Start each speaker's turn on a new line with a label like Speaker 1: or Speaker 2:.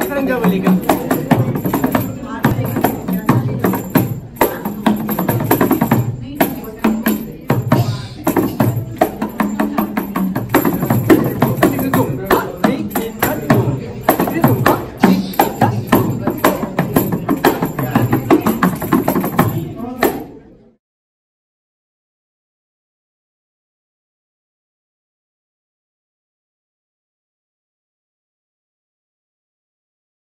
Speaker 1: बजरंग बली लेकर